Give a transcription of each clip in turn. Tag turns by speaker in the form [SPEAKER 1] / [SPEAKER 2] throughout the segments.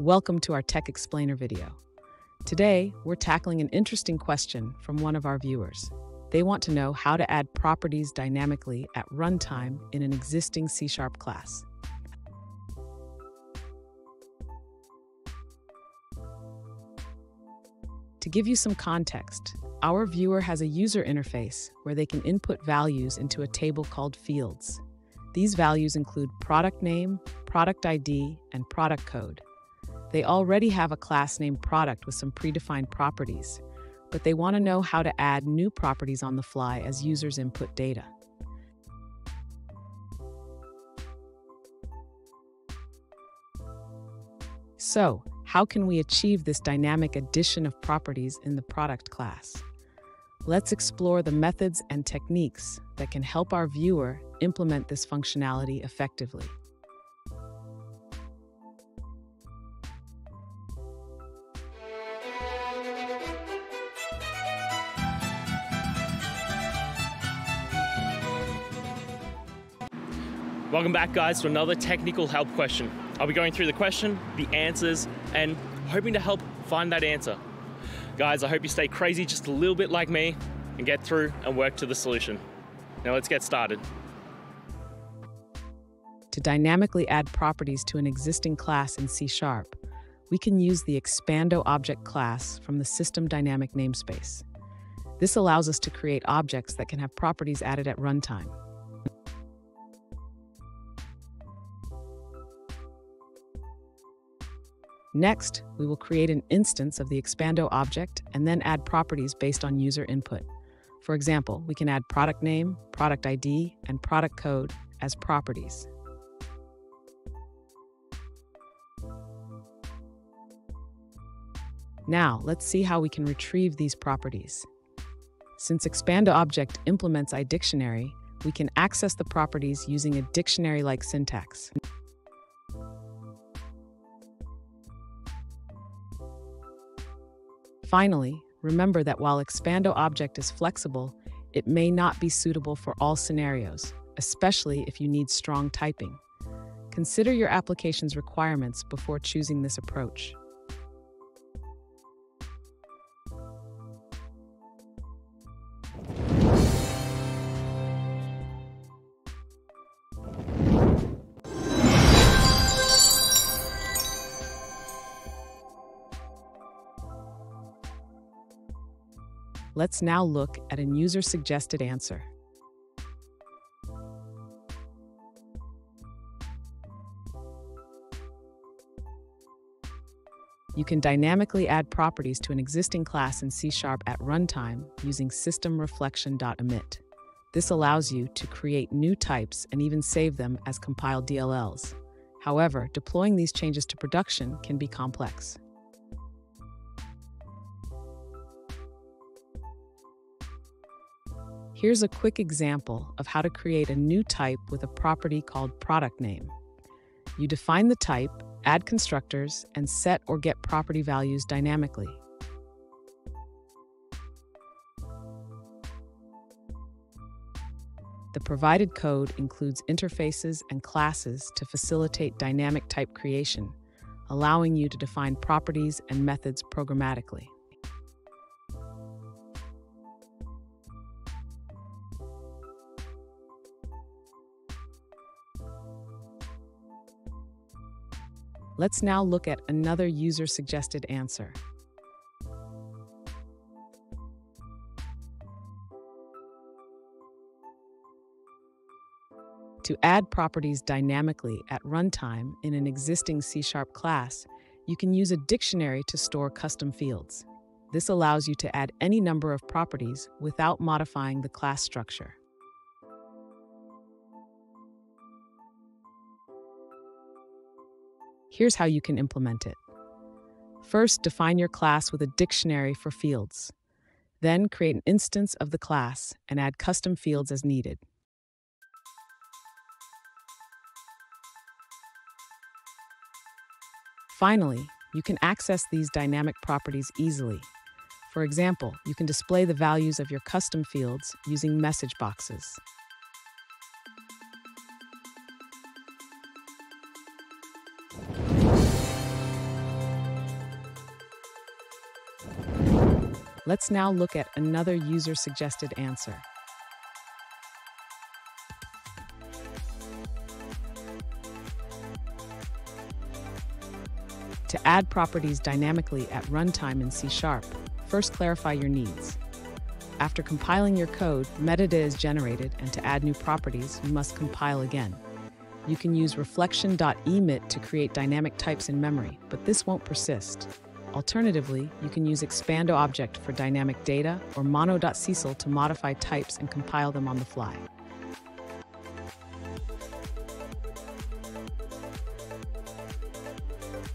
[SPEAKER 1] Welcome to our Tech Explainer video. Today, we're tackling an interesting question from one of our viewers. They want to know how to add properties dynamically at runtime in an existing C Sharp class. To give you some context, our viewer has a user interface where they can input values into a table called fields. These values include product name, product ID, and product code. They already have a class named product with some predefined properties, but they want to know how to add new properties on the fly as users input data. So, how can we achieve this dynamic addition of properties in the product class? Let's explore the methods and techniques that can help our viewer implement this functionality effectively.
[SPEAKER 2] Welcome back guys to another technical help question. I'll be going through the question, the answers, and hoping to help find that answer. Guys, I hope you stay crazy just a little bit like me and get through and work to the solution. Now let's get started.
[SPEAKER 1] To dynamically add properties to an existing class in C Sharp, we can use the Expando Object class from the System Dynamic namespace. This allows us to create objects that can have properties added at runtime. Next, we will create an instance of the Expando object and then add properties based on user input. For example, we can add product name, product ID, and product code as properties. Now, let's see how we can retrieve these properties. Since Expando object implements iDictionary, we can access the properties using a dictionary-like syntax. Finally, remember that while Expando Object is flexible, it may not be suitable for all scenarios, especially if you need strong typing. Consider your application's requirements before choosing this approach. Let's now look at a user-suggested answer. You can dynamically add properties to an existing class in C Sharp at runtime using systemreflection.emit. This allows you to create new types and even save them as compiled DLLs. However, deploying these changes to production can be complex. Here's a quick example of how to create a new type with a property called product name. You define the type, add constructors, and set or get property values dynamically. The provided code includes interfaces and classes to facilitate dynamic type creation, allowing you to define properties and methods programmatically. Let's now look at another user-suggested answer. To add properties dynamically at runtime in an existing C-sharp class, you can use a dictionary to store custom fields. This allows you to add any number of properties without modifying the class structure. Here's how you can implement it. First, define your class with a dictionary for fields. Then, create an instance of the class and add custom fields as needed. Finally, you can access these dynamic properties easily. For example, you can display the values of your custom fields using message boxes. Let's now look at another user-suggested answer. To add properties dynamically at runtime in C Sharp, first clarify your needs. After compiling your code, metadata is generated, and to add new properties, you must compile again. You can use reflection.emit to create dynamic types in memory, but this won't persist. Alternatively, you can use expando object for dynamic data or Mono.Cecil to modify types and compile them on the fly.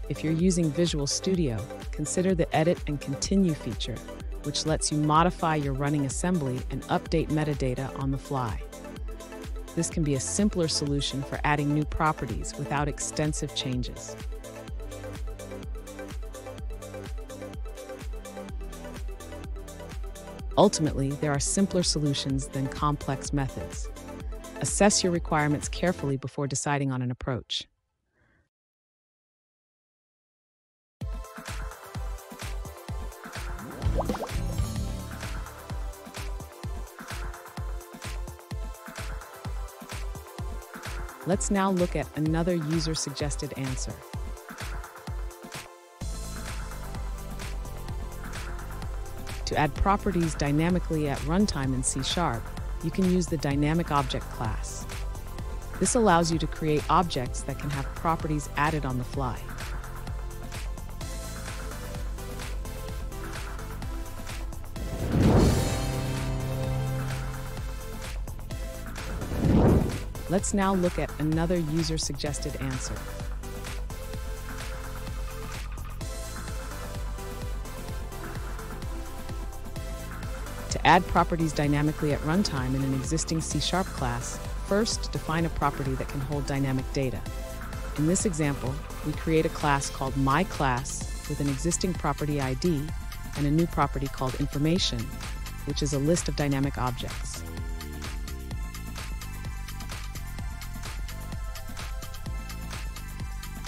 [SPEAKER 1] If you're using Visual Studio, consider the Edit and Continue feature, which lets you modify your running assembly and update metadata on the fly. This can be a simpler solution for adding new properties without extensive changes. Ultimately, there are simpler solutions than complex methods. Assess your requirements carefully before deciding on an approach. Let's now look at another user-suggested answer. To add properties dynamically at runtime in C Sharp, you can use the Dynamic Object class. This allows you to create objects that can have properties added on the fly. Let's now look at another user-suggested answer. Add properties dynamically at runtime in an existing C-sharp class, first define a property that can hold dynamic data. In this example, we create a class called myClass with an existing property ID and a new property called information, which is a list of dynamic objects.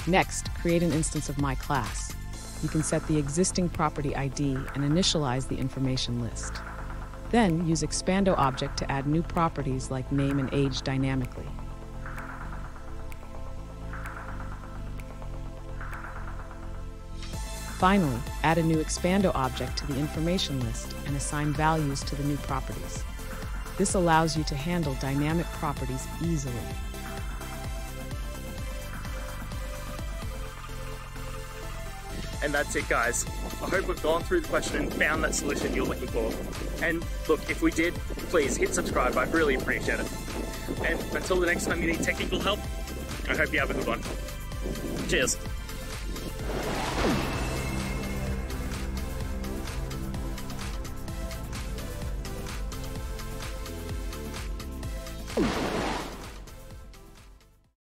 [SPEAKER 1] Next, create an instance of myClass. You can set the existing property ID and initialize the information list. Then use Expando object to add new properties like name and age dynamically. Finally, add a new Expando object to the information list and assign values to the new properties. This allows you to handle dynamic properties easily.
[SPEAKER 2] And that's it, guys. I hope we've gone through the question and found that solution you're looking for. And look, if we did, please hit subscribe. I'd really appreciate it. And until the next time you need technical help, I hope you have a good one. Cheers.